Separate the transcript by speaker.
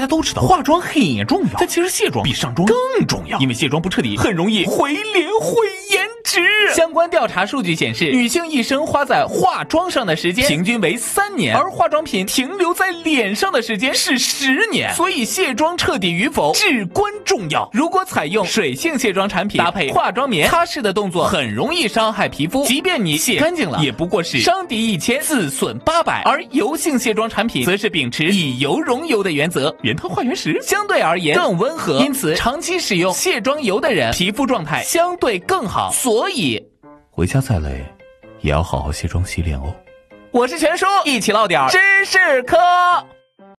Speaker 1: 大家都知道化妆很重要，但其实卸妆比上妆更重要，因为卸妆不彻底很容易毁脸毁颜值。相关调查数据显示，女性一生花在化妆上的时间平均为三年，而化妆品停留在脸上的时间是十年。所以卸妆彻底与否至关重要。如果采用水性卸妆产品搭配化妆棉，擦拭的动作很容易伤害皮肤，即便你卸干净了，也不过是伤敌一千，自损八百。而油性卸妆产品则是秉持以油溶油的原则，原汤化原食，相对而言更温和，因此长期使用卸妆油的人皮肤状态相对更好。所以。回家再累，也要好好卸妆洗脸哦。我是全叔，一起唠点儿知识科。